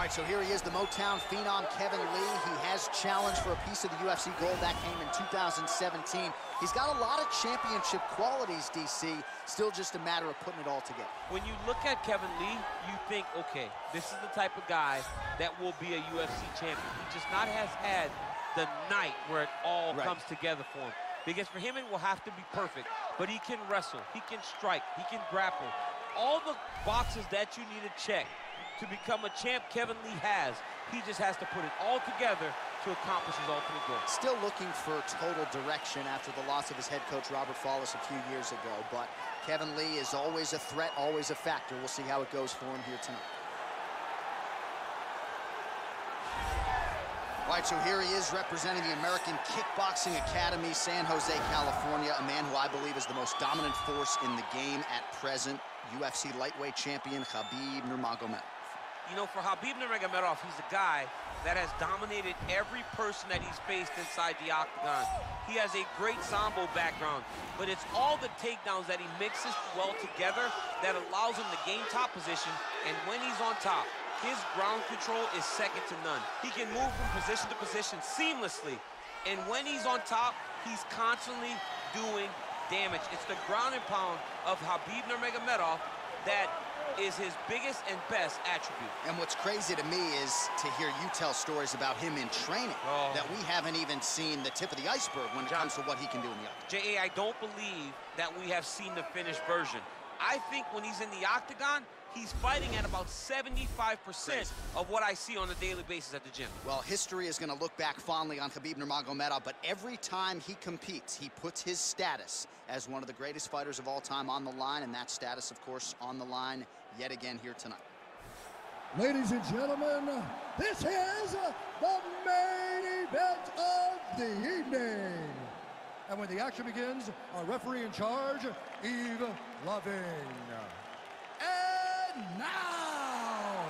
All right, so here he is, the Motown phenom, Kevin Lee. He has challenged for a piece of the UFC gold. That came in 2017. He's got a lot of championship qualities, DC. Still just a matter of putting it all together. When you look at Kevin Lee, you think, okay, this is the type of guy that will be a UFC champion. He just not has had the night where it all right. comes together for him. Because for him, it will have to be perfect. But he can wrestle, he can strike, he can grapple. All the boxes that you need to check to become a champ Kevin Lee has. He just has to put it all together to accomplish his ultimate goal. Still looking for total direction after the loss of his head coach, Robert Follis, a few years ago. But Kevin Lee is always a threat, always a factor. We'll see how it goes for him here tonight. All right, so here he is representing the American Kickboxing Academy, San Jose, California, a man who I believe is the most dominant force in the game at present, UFC lightweight champion Khabib Nurmagomedov you know, for Khabib Nurmagomedov, he's a guy that has dominated every person that he's faced inside the octagon. He has a great Sambo background, but it's all the takedowns that he mixes well together that allows him to gain top position, and when he's on top, his ground control is second to none. He can move from position to position seamlessly, and when he's on top, he's constantly doing damage. It's the ground and pound of Khabib Nurmagomedov that is his biggest and best attribute. And what's crazy to me is to hear you tell stories about him in training oh. that we haven't even seen the tip of the iceberg when it John, comes to what he can do in the octagon. J.A., I don't believe that we have seen the finished version. I think when he's in the octagon, he's fighting at about 75% of what I see on a daily basis at the gym. Well, history is going to look back fondly on Khabib Nurmagomedov, but every time he competes, he puts his status as one of the greatest fighters of all time on the line, and that status, of course, on the line yet again here tonight. Ladies and gentlemen, this is the main event of the evening. And when the action begins, our referee in charge, Eve Loving. And now,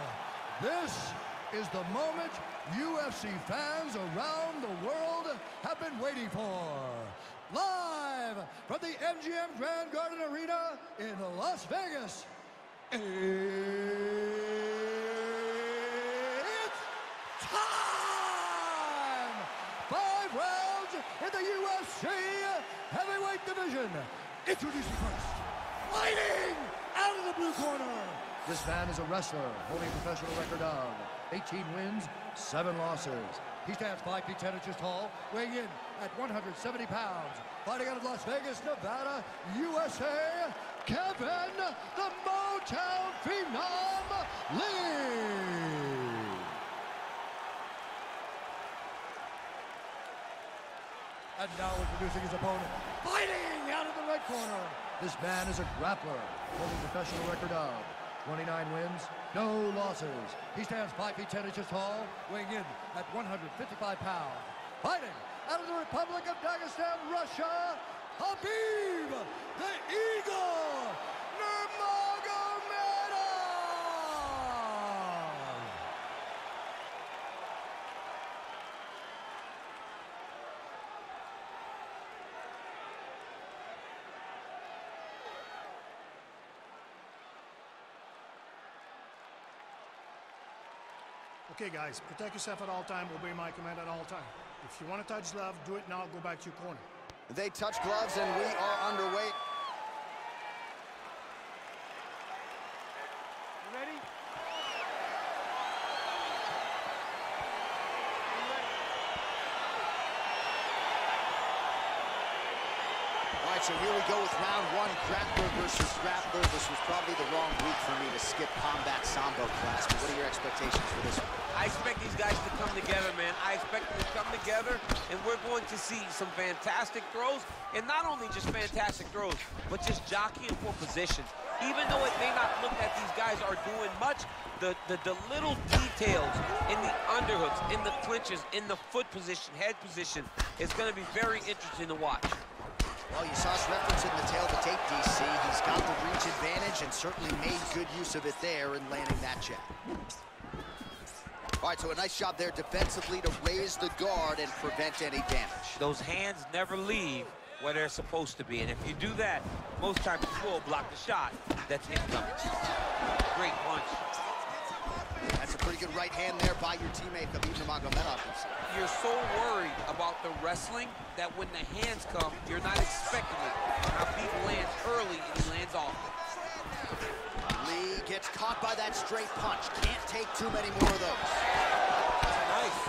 this is the moment UFC fans around the world have been waiting for. Live from the MGM Grand Garden Arena in Las Vegas, it's time! Five rounds in the UFC heavyweight division. Introducing first, fighting out of the blue corner. This man is a wrestler holding a professional record of 18 wins, 7 losses. He stands 5 feet 10 inches tall, weighing in at 170 pounds. Fighting out of Las Vegas, Nevada, USA, Kevin the Motown Phenom Lee. And now introducing his opponent, fighting out of the red corner. This man is a grappler, holding a professional record of 29 wins, no losses. He stands 5 feet 10 inches tall, weighing in at 155 pounds. Fighting out of the Republic of Dagestan, Russia, Khabib the Eagle, Nurmagomedov. Okay, guys, protect yourself at all time, obey my command at all time. If you want to touch love, do it now, go back to your corner. They touch gloves and we are underway. ready? All so here we go with round one, grappler versus grappler. This was probably the wrong week for me to skip combat sambo class, but what are your expectations for this one? I expect these guys to come together, man. I expect them to come together, and we're going to see some fantastic throws, and not only just fantastic throws, but just jockeying for positions. Even though it may not look that these guys are doing much, the, the, the little details in the underhooks, in the clinches, in the foot position, head position, is going to be very interesting to watch. Well, you saw us referencing the tail to tape, DC. He's got the reach advantage and certainly made good use of it there in landing that jab. All right, so a nice job there defensively to raise the guard and prevent any damage. Those hands never leave where they're supposed to be. And if you do that, most times you will block the shot that's incoming. Great punch. That's a Pretty good right hand there by your teammate, Khabib Nurmagomedov. You're so worried about the wrestling that when the hands come, you're not expecting it. Khabib lands early and he lands often. Lee gets caught by that straight punch. Can't take too many more of those. Nice.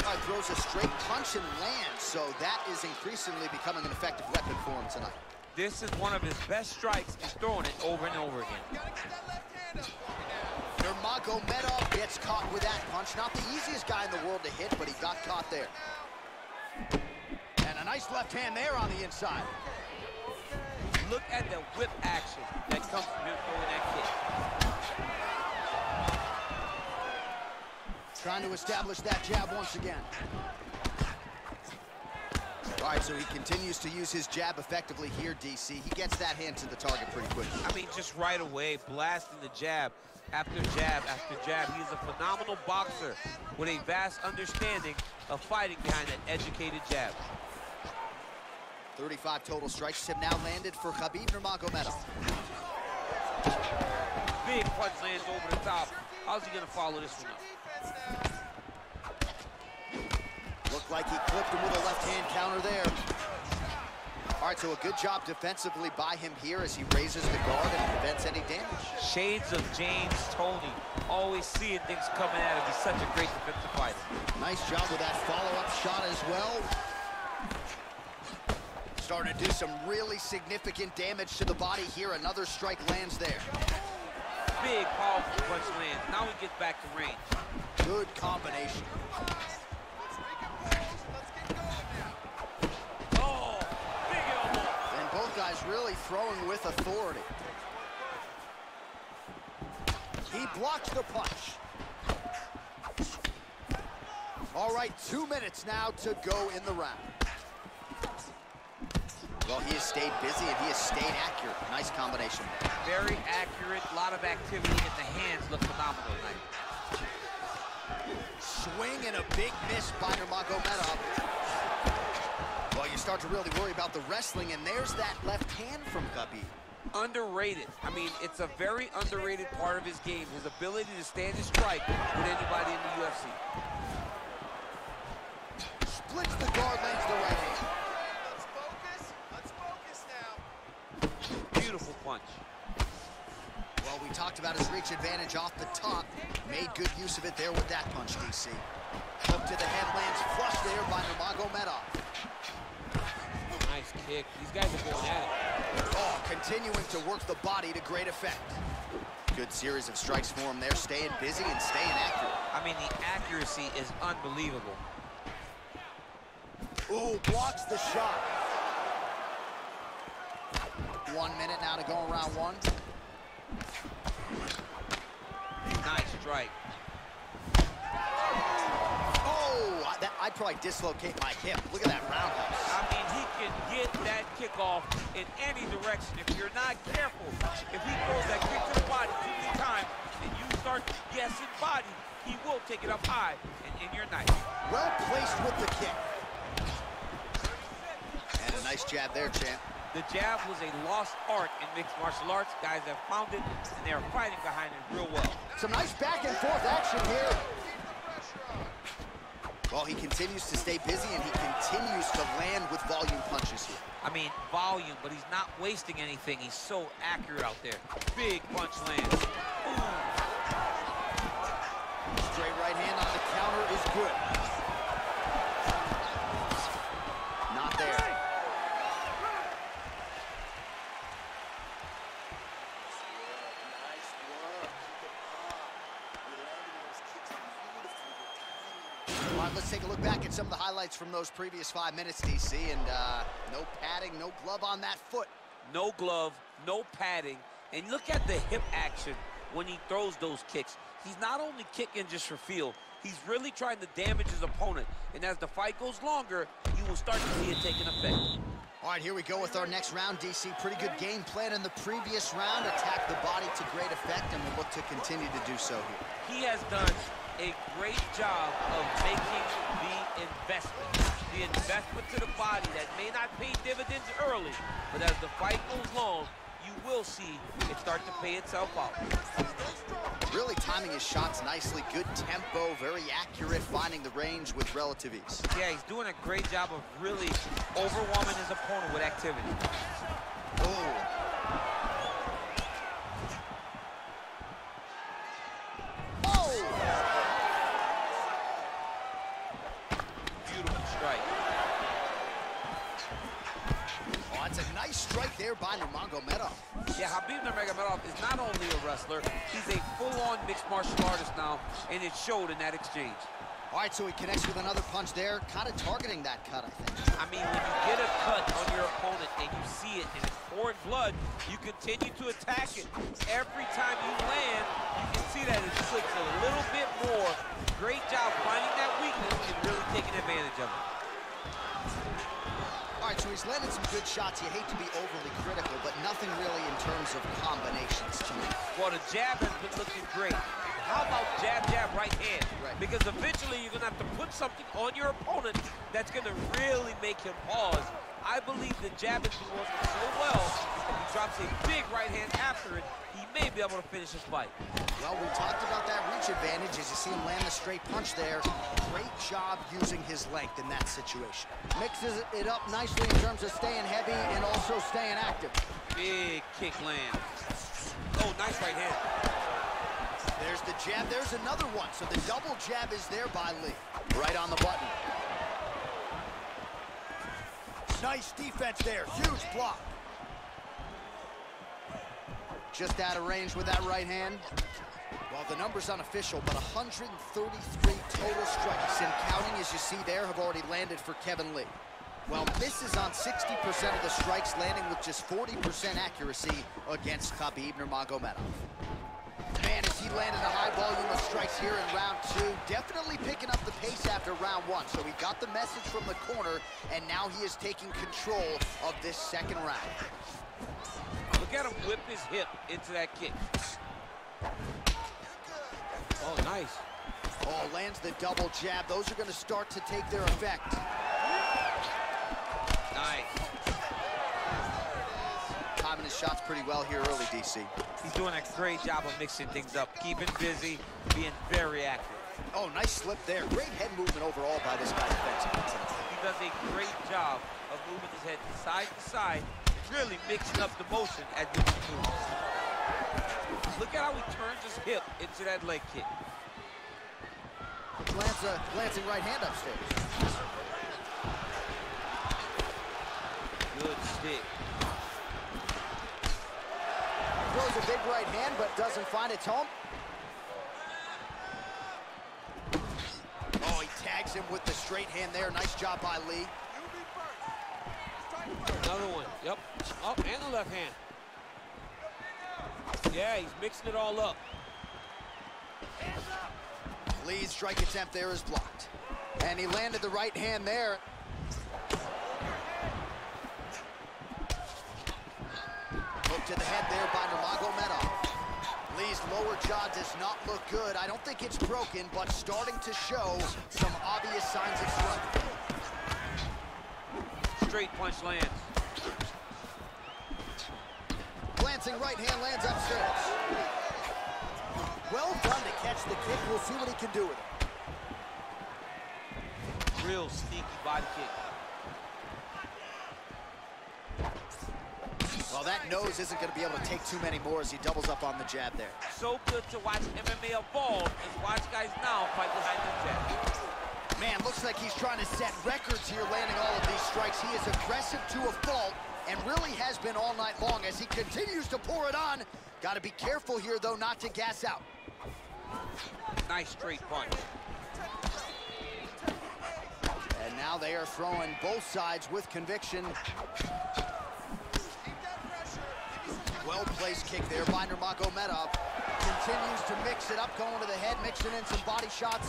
Uh, throws a straight punch and lands, so that is increasingly becoming an effective weapon for him tonight. This is one of his best strikes. He's throwing it over and over again. Nurmagomedov gets caught with that punch. Not the easiest guy in the world to hit, but he got caught there. And a nice left hand there on the inside. Look at the whip action that comes from him throwing that kick. Trying to establish that jab once again. All right, so he continues to use his jab effectively here, DC. He gets that hand to the target pretty quickly. I mean, just right away, blasting the jab after jab after jab. He's a phenomenal boxer with a vast understanding of fighting behind that educated jab. 35 total strikes have now landed for Khabib Nurmagomedov. Big punch lands over the top. How's he gonna follow this one up? Looked like he clipped him with a left-hand counter there. All right, so a good job defensively by him here as he raises the guard and prevents any damage. Shades of James Toney, Always seeing things coming at him. He's such a great defensive fighter. Nice job with that follow-up shot as well. Starting to do some really significant damage to the body here. Another strike lands there. Big, powerful punch lands. Now he gets back to range. Good combination. Oh. And both guys really throwing with authority. He blocks the punch. All right, two minutes now to go in the round. Well, he has stayed busy and he has stayed accurate. Nice combination. Very accurate, a lot of activity, and the hands look phenomenal tonight. Swing and a big miss by Nurmagomedov. Well, you start to really worry about the wrestling, and there's that left hand from Guppy. Underrated. I mean, it's a very underrated part of his game, his ability to stand his strike with anybody in the UFC. Splits the guard, lands the right hand. Let's focus. Let's focus now. Beautiful punch. Talked about his reach advantage off the top. Made good use of it there with that punch, DC. Hook to the head lands flush there by Nurmagomedov. Nice kick. These guys are going at it. Oh, continuing to work the body to great effect. Good series of strikes for him there, staying busy and staying accurate. I mean, the accuracy is unbelievable. Ooh, blocks the shot. One minute now to go in round one. Nice strike. Oh, that, I'd probably dislocate my hip. Look at that roundhouse. I mean, he can get that kickoff in any direction. If you're not careful, if he throws that kick to the body too many times and you start guessing body, he will take it up high and in your night. Well placed with the kick. And a nice jab there, champ. The jab was a lost art in mixed martial arts. Guys have found it, and they are fighting behind it real well. Some nice back and forth action here. Well, he continues to stay busy and he continues to land with volume punches here. I mean, volume, but he's not wasting anything. He's so accurate out there. Big punch lands. Ooh. Straight right hand on the counter is good. Not there. All right, let's take a look back at some of the highlights from those previous five minutes, DC, and uh, no padding, no glove on that foot. No glove, no padding. And look at the hip action when he throws those kicks. He's not only kicking just for feel, he's really trying to damage his opponent. And as the fight goes longer, you will start to see it taking effect. All right, here we go with our next round, DC. Pretty good game plan in the previous round. Attack the body to great effect, and we'll look to continue to do so here. He has done a great job of making the investment. The investment to the body that may not pay dividends early, but as the fight goes long, you will see it start to pay itself out. Really timing his shots nicely. Good tempo, very accurate, finding the range with relative ease. Yeah, he's doing a great job of really overwhelming his opponent with activity. Oh, Oh! Beautiful strike. Oh, that's a nice by Nurmagomedov. Yeah, Khabib Nurmagomedov is not only a wrestler, he's a full-on mixed martial artist now, and it showed in that exchange. All right, so he connects with another punch there, kind of targeting that cut, I think. I mean, when you get a cut on your opponent and you see it and it's pouring blood, you continue to attack it. Every time you land, you can see that it clicks a little bit more. Great job finding that weakness and really taking advantage of it. Right, so he's landed some good shots. You hate to be overly critical, but nothing really in terms of combinations to me. Well, the jab has been looking great. How about jab, jab, right hand? Right. Because eventually you're going to have to put something on your opponent that's going to really make him pause. I believe the jab has been working so well, he drops a big right hand after it, he may be able to finish his fight. Well, we talked about that reach advantage as you see him land the straight punch there. Great job using his length in that situation. Mixes it up nicely in terms of staying heavy and also staying active. Big kick land. Oh, nice right hand. There's the jab. There's another one. So the double jab is there by Lee. Right on the button. Nice defense there. Huge block. Just out of range with that right hand. Well, the number's unofficial, but 133 total strikes and counting, as you see there, have already landed for Kevin Lee. Well, misses on 60% of the strikes, landing with just 40% accuracy against Khabib Nurmagomedov. Man, as he landed a high volume of strikes here in round two, definitely picking up the pace after round one. So he got the message from the corner, and now he is taking control of this second round. Look at him whip his hip into that kick. Oh, nice. Oh, lands the double jab. Those are going to start to take their effect. Nice. Timing his shots pretty well here early, DC. He's doing a great job of mixing things up, keeping busy, being very active. Oh, nice slip there. Great head movement overall by this guy defensively. He does a great job of moving his head side to side, really mixing up the motion at he moves. Look at how he turns his hip into that leg kick. Glance, uh, glancing right hand upstairs. Good stick. Throws a big right hand, but doesn't find its home. Oh, he tags him with the straight hand there. Nice job by Lee. You be first. Strike first. Another one. Yep. Up and the left hand. Yeah, he's mixing it all up. Lee's strike attempt there is blocked. And he landed the right hand there. Hook to the head there by Nurmagomedov. Lee's lower jaw does not look good. I don't think it's broken, but starting to show some obvious signs of struggle. Straight punch lands. Glancing right hand lands upstairs. Well done to catch the kick. We'll see what he can do with it. Real sneaky body kick. Well, that nose isn't going to be able to take too many more as he doubles up on the jab there. So good to watch MMA evolve and watch guys now fight behind the jab. Man, looks like he's trying to set records here, landing all of these strikes. He is aggressive to a fault and really has been all night long as he continues to pour it on. Got to be careful here, though, not to gas out. Nice straight punch. And now they are throwing both sides with conviction. Keep that pressure. Give me some Well-placed kick there by Nurmagomedov. Continues to mix it up, going to the head, mixing in some body shots.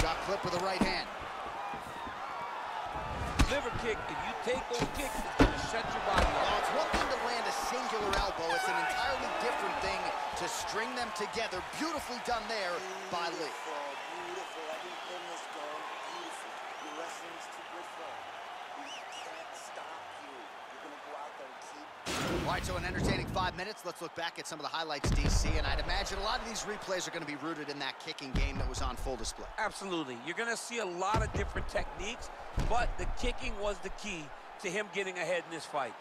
Got clipped with the right hand. Liver kick, if you take those kicks, it's going to shut your body Well, off. it's one thing to land a singular elbow. It's an entirely different thing to string them together. Beautifully done there by Lee. Beautiful, beautiful. Everything is going beautiful. Your wrestling's too good for him. He can't stop you. You're gonna go out there and keep All right, so an entertaining five minutes. Let's look back at some of the highlights, DC, and I'd imagine a lot of these replays are going to be rooted in that kicking game that was on full display. Absolutely. You're going to see a lot of different techniques, but the kicking was the key to him getting ahead in this fight.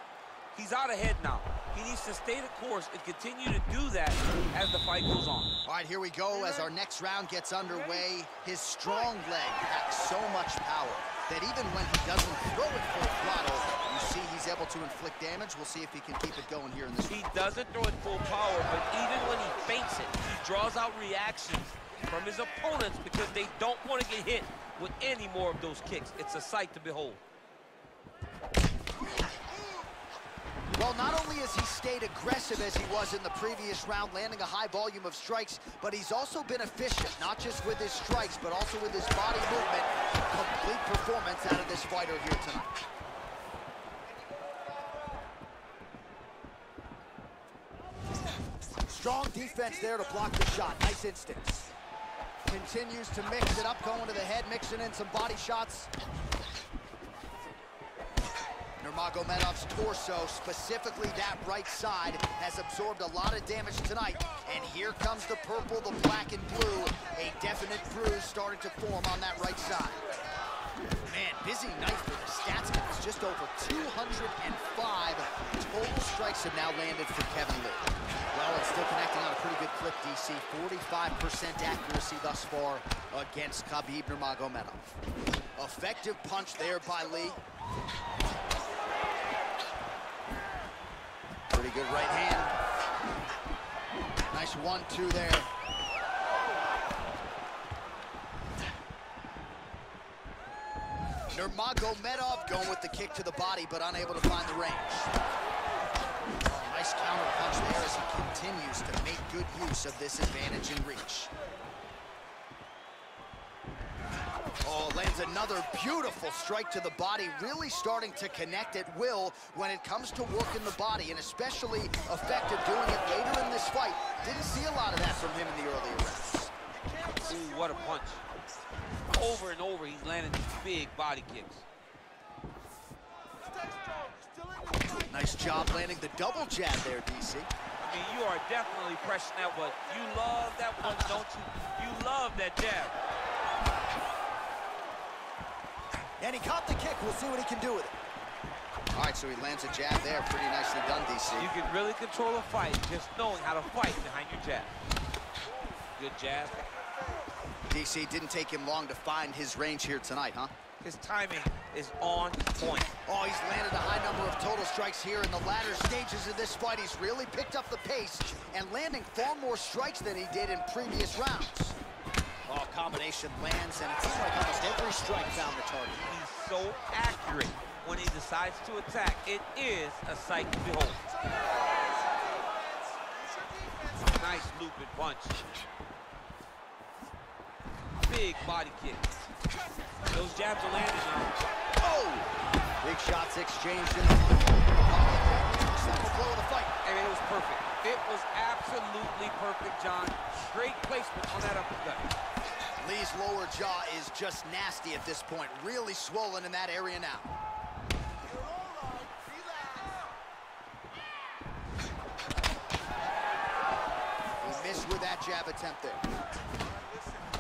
He's out ahead now. He needs to stay the course and continue to do that as the fight goes on. All right, here we go as our next round gets underway. His strong leg packs so much power that even when he doesn't throw it full throttle, you see he's able to inflict damage. We'll see if he can keep it going here in this He doesn't throw it full power, but even when he feints it, he draws out reactions from his opponents because they don't want to get hit with any more of those kicks. It's a sight to behold. Well, not only has he stayed aggressive as he was in the previous round, landing a high volume of strikes, but he's also been efficient, not just with his strikes, but also with his body movement. Complete performance out of this fighter here tonight. Strong defense there to block the shot. Nice instincts. Continues to mix it up, going to the head, mixing in some body shots. Nurmagomedov's torso, specifically that right side, has absorbed a lot of damage tonight. And here comes the purple, the black, and blue. A definite bruise starting to form on that right side. Man, busy night for the stats guys. Just over 205 total strikes have now landed for Kevin Lee. Well, it's still connecting on a pretty good clip, DC. 45% accuracy thus far against Khabib Nurmagomedov. Effective punch there by Lee. Pretty good right hand. Nice one-two there. Nurmagomedov going with the kick to the body, but unable to find the range. Oh, nice counter punch there as he continues to make good use of this advantage in reach. Oh, lands another beautiful strike to the body, really starting to connect at will when it comes to working the body, and especially effective doing it later in this fight. Didn't see a lot of that from him in the earlier rounds. Ooh, what a punch. Over and over, he's landing these big body kicks. Nice job landing the double jab there, DC. I mean, you are definitely pressing that one. You love that one, don't you? You love that jab. And he caught the kick. We'll see what he can do with it. All right, so he lands a jab there. Pretty nicely done, DC. You can really control a fight just knowing how to fight behind your jab. Good jab. DC didn't take him long to find his range here tonight, huh? His timing is on point. Oh, he's landed a high number of total strikes here in the latter stages of this fight. He's really picked up the pace and landing far more strikes than he did in previous rounds. Oh, combination lands, and it seems like almost every strike found the target. He's so accurate when he decides to attack. It is a sight to behold. Nice looping punch. Big body kick. Those jabs are landing now. Oh! Big shots exchanged in the blow of the fight. I mean, it was perfect. It was absolutely perfect, John. Great placement on that uppercut. Lee's lower jaw is just nasty at this point. Really swollen in that area now. He missed with that jab attempt there.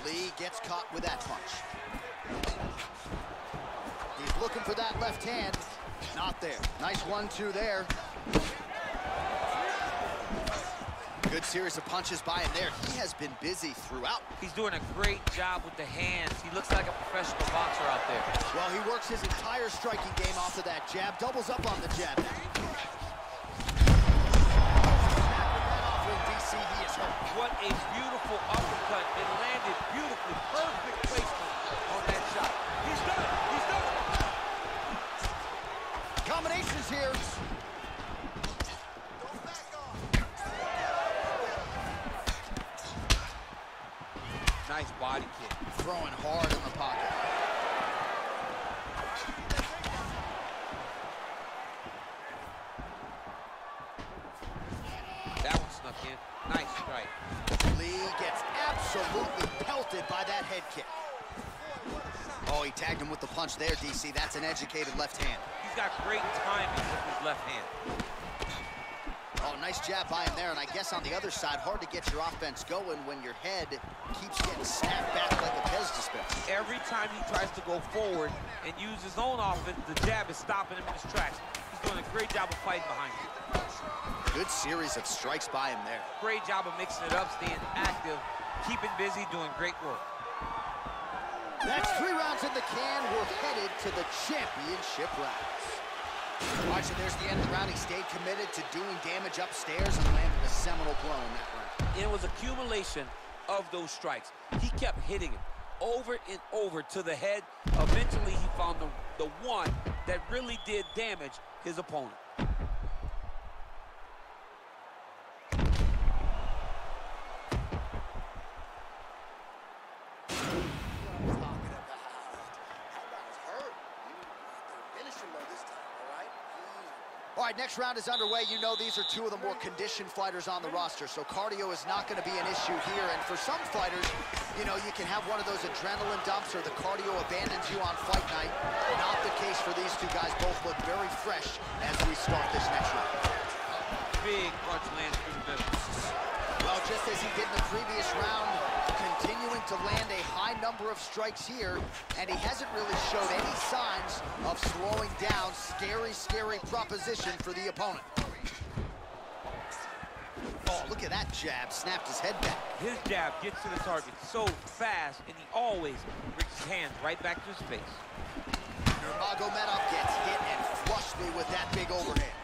Lee gets caught with that punch. He's looking for that left hand. Not there. Nice one-two there. Good series of punches by him there. He has been busy throughout. He's doing a great job with the hands. He looks like a professional boxer out there. Well, he works his entire striking game off of that jab. Doubles up on the jab. DC, he is hurt. What a beautiful uppercut. It landed beautifully. Perfect placement on that shot. He's done it. He's done it. Combinations here. Nice body kick. Throwing hard in the pocket. That one snuck in. Nice strike. Lee gets absolutely pelted by that head kick. Oh, he tagged him with the punch there, DC. That's an educated left hand. He's got great timing with his left hand. Nice jab by him there, and I guess on the other side, hard to get your offense going when your head keeps getting snapped back like a Pez dispenser. Every time he tries to go forward and use his own offense, the jab is stopping him in his tracks. He's doing a great job of fighting behind it. Good series of strikes by him there. Great job of mixing it up, staying active, keeping busy, doing great work. That's three rounds in the can. We're headed to the championship rounds. Right, so there's the end of the round. He stayed committed to doing damage upstairs and landed a seminal blow in that round. It was accumulation of those strikes. He kept hitting him over and over to the head. Eventually, he found the, the one that really did damage his opponent. Talking about. How about his hurt? You have to finish him though this time, all right? Next round is underway. You know these are two of the more conditioned fighters on the roster, so cardio is not going to be an issue here. And for some fighters, you know, you can have one of those adrenaline dumps or the cardio abandons you on fight night. Not the case for these two guys. Both look very fresh as we start this next round. Big punch lands through the middle. Well, just as he did in the previous round, continuing to land a high number of strikes here, and he hasn't really showed any signs of slowing down. Scary, scary proposition for the opponent. Oh, look at that jab. Snapped his head back. His jab gets to the target so fast, and he always brings his hands right back to his face. Nurmagomedov gets hit and flushly with that big overhand.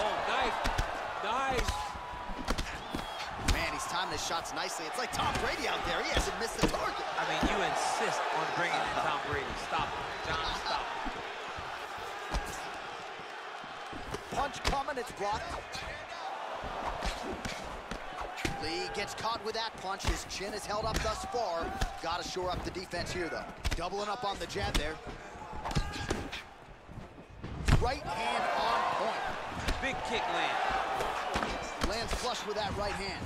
Oh, nice. Nice. Man, he's timing his shots nicely. It's like Tom Brady out there. He hasn't missed the target. I mean, you insist on bringing in Tom Brady. Stop it. John, stop it. Punch coming, it's blocked. Lee gets caught with that punch. His chin is held up thus far. Got to shore up the defense here, though. Doubling up on the jab there. Right hand on point. Big kick land. Lands flush with that right hand.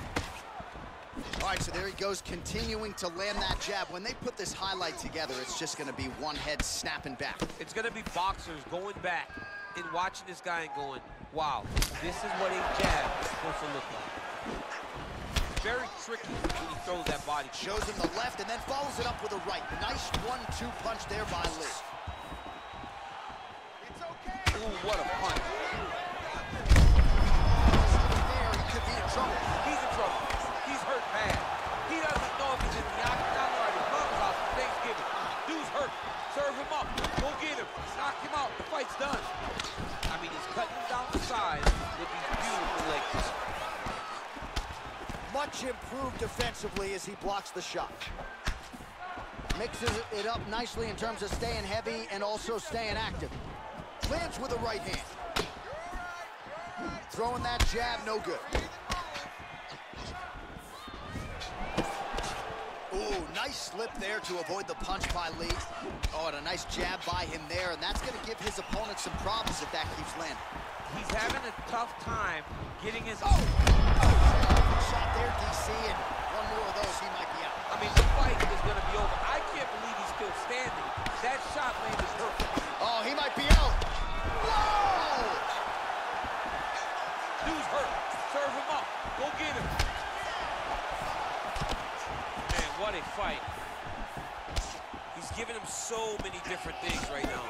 All right, so there he goes, continuing to land that jab. When they put this highlight together, it's just going to be one head snapping back. It's going to be boxers going back and watching this guy and going, wow, this is what a jab is supposed to look like. Very tricky when he throws that body. Shows him the left and then follows it up with a right. Nice one-two punch there by Lee. It's okay. Ooh, what a punch. There, he could be in trouble. He's in trouble. He's hurt bad. He doesn't know if he's in the octagon or at his mother's house for Thanksgiving. Dude's hurt. Serve him up. Go get him. Knock him out. The fight's done. I mean, he's cutting down the with these beautiful leg kicks. Much improved defensively as he blocks the shot. Mixes it up nicely in terms of staying heavy and also staying active. Lands with the right hand. Throwing that jab, no good. Ooh, nice slip there to avoid the punch by Lee. Oh, and a nice jab by him there, and that's gonna give his opponent some problems if that keeps landing. He's having a tough time getting his... Oh! Shot there, DC, and one more of those, he might be out. I mean, the fight is going to be over. I can't believe he's still standing. That shot landed perfect. Oh, he might be out. Whoa! Dude's hurt. Serve him up. Go get him. A fight. He's giving him so many different things right now.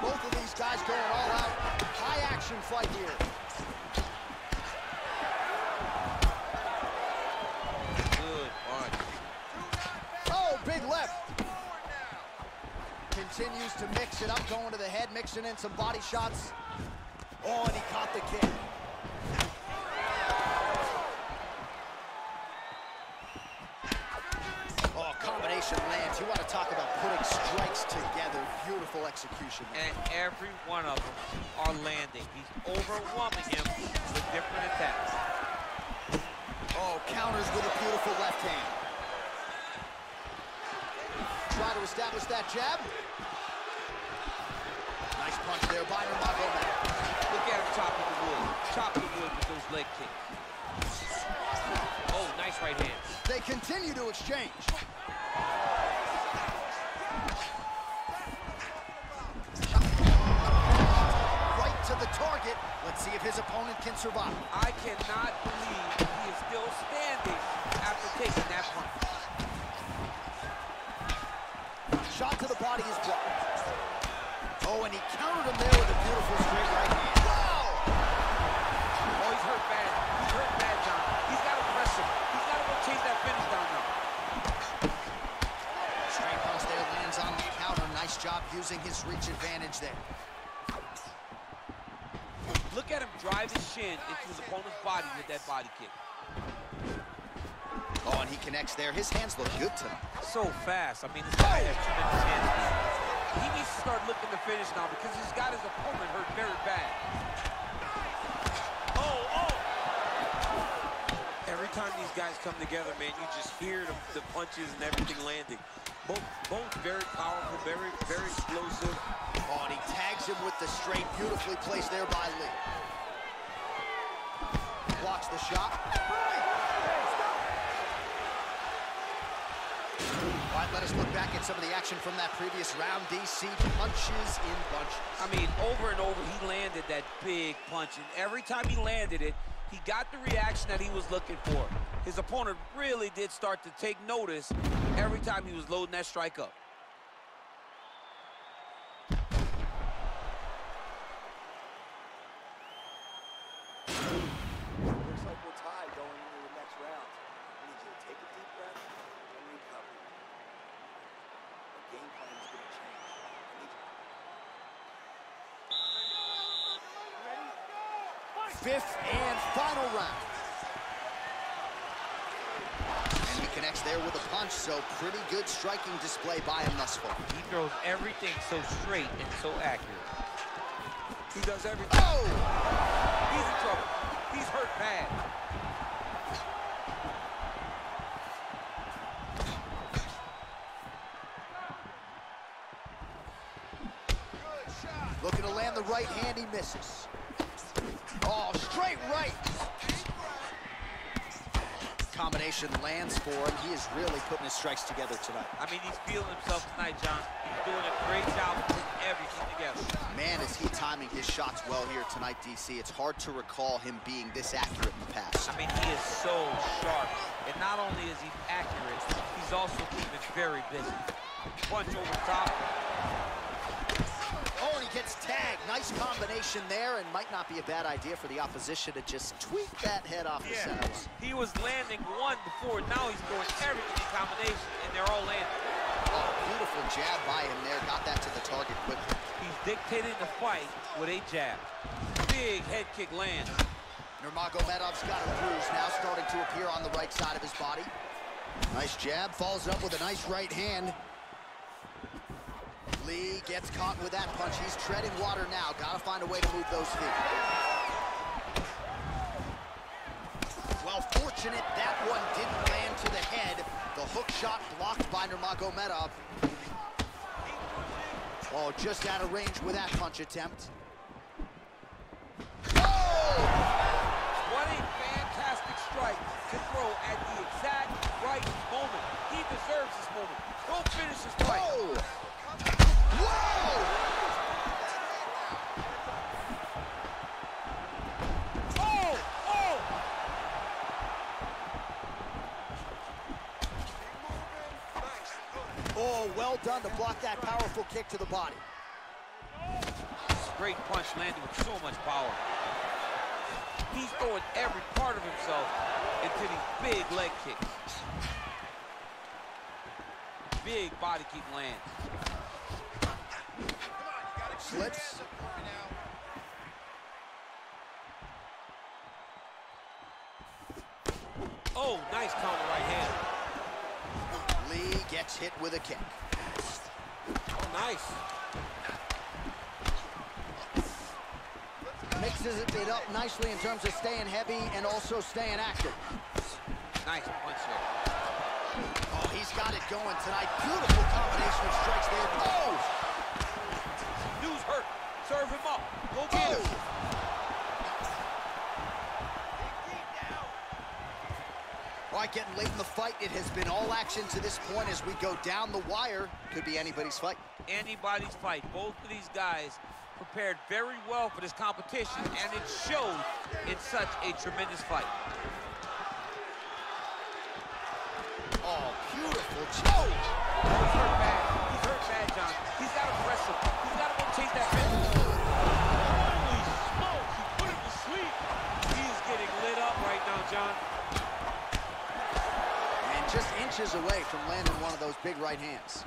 Both of these guys going all out. High action fight here. Good punch. Oh, big left. Continues to mix it up, going to the head, mixing in some body shots. Oh, and he caught the kick. Oh, combination lands. You want to talk about putting strikes together. Beautiful execution. And every one of them are landing. He's overwhelming him with different attacks. Oh, counters with a beautiful left hand. Try to establish that jab. Nice punch there by Nurmagomedov. Look at him chopping the wood. Chopping the wood with those leg kicks. Oh, nice right hand. They continue to exchange. Right to the target. Let's see if his opponent can survive. I cannot believe he is still standing after taking that punch. Shot to the body is blocked. Oh, and he countered him there with a beautiful straight right hand. Wow! Oh, he's hurt bad. He's hurt bad, John. He's got to press him. He's got to go chase that finish down now. Straight punch there lands on the counter. Nice job using his reach advantage there. Look at him drive his shin into his opponent's body with that body kick. Oh, and he connects there. His hands look good tonight. So fast. I mean, this guy has tremendous hand speed. He needs to start looking to finish now because he's got his opponent hurt very bad. Oh, oh! Every time these guys come together, man, you just hear the, the punches and everything landing. Both, both very powerful, very, very explosive. Oh, and he tags him with the straight. Beautifully placed there by Lee. Blocks the shot. All right, let us look back at some of the action from that previous round. DC punches in bunches. I mean, over and over, he landed that big punch, and every time he landed it, he got the reaction that he was looking for. His opponent really did start to take notice every time he was loading that strike up. Looks like we're tied going into the next round. I need you to take a deep breath and recover. The game plan is going to change. I need you. Fifth and final round. And he connects there with a punch, so pretty good striking display by him thus far. He throws everything so straight and so accurate. He does everything. Oh! He's in trouble. He's hurt bad. Good shot. Looking to land the right hand, he misses. Oh, straight right. Combination lands for him. He is really putting his strikes together tonight. I mean, he's feeling himself tonight, John. He's doing a great job putting everything together. Man, is he timing his shots well here tonight, DC. It's hard to recall him being this accurate in the past. I mean, he is so sharp. And not only is he accurate, he's also keeping very busy. Punch over top. Gets tagged. Nice combination there, and might not be a bad idea for the opposition to just tweak that head off the Yeah. centers. He was landing one before. Now he's throwing everything in combination, and they're all landing. Oh, beautiful jab by him there. Got that to the target quickly. He's dictating the fight with a jab. Big head kick lands. Nurmagomedov's got a bruise now starting to appear on the right side of his body. Nice jab, follows up with a nice right hand. Lee gets caught with that punch. He's treading water now. Gotta find a way to move those feet. Well, fortunate that one didn't land to the head. The hook shot blocked by Nurmagomedov. Oh, just out of range with that punch attempt. Oh! What a fantastic strike to throw at the exact right moment. He deserves this moment. Go finish this fight. Whoa! Whoa! Oh! Oh! Oh, well done to block that powerful kick to the body. Great punch landed with so much power. He's throwing every part of himself into these big leg kicks. Big body kick lands. Slips. Oh, nice counter right hand. Lee gets hit with a kick. Nice. Mixes it up nicely in terms of staying heavy and also staying active. Nice punch there. Oh, he's got it going tonight. Beautiful combination of strikes there. Oh! News hurt. Serve him up. Go get him. Oh! All right, getting late in the fight. It has been all action to this point as we go down the wire. Could be anybody's fight. Anybody's fight. Both of these guys prepared very well for this competition, and it showed in such a tremendous fight. Oh, beautiful choke. He's hurt bad. He's hurt bad, John. He's got to press him. He's got to go chase that fence. Holy smokes! He put him to sleep. He's getting lit up right now, John. And just inches away from landing one of those big right hands.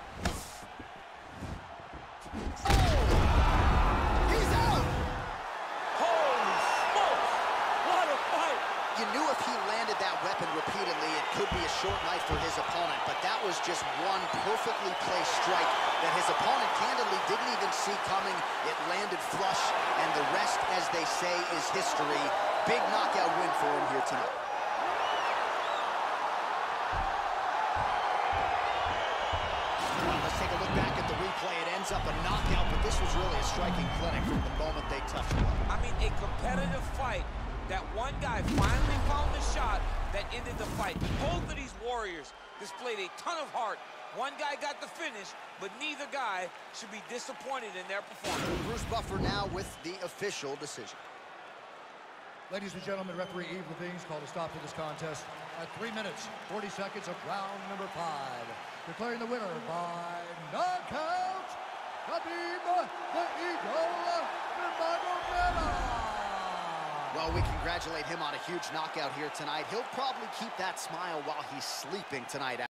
Weapon repeatedly, it could be a short night for his opponent, but that was just one perfectly placed strike that his opponent candidly didn't even see coming. It landed flush, and the rest, as they say, is history. Big knockout win for him here tonight. Let's take a look back at the replay. It ends up a knockout, but this was really a striking clinic from the moment they touched. I mean, a competitive fight that one guy finally found the shot that ended the fight. Both of these warriors displayed a ton of heart. One guy got the finish, but neither guy should be disappointed in their performance. Bruce Buffer now with the official decision. Ladies and gentlemen, referee Yves Lavigne called a stop to this contest at 3 minutes, 40 seconds of round number 5. Declaring the winner by knockout, Khabib the Eagle Nurmagomedov. Well, we congratulate him on a huge knockout here tonight. He'll probably keep that smile while he's sleeping tonight.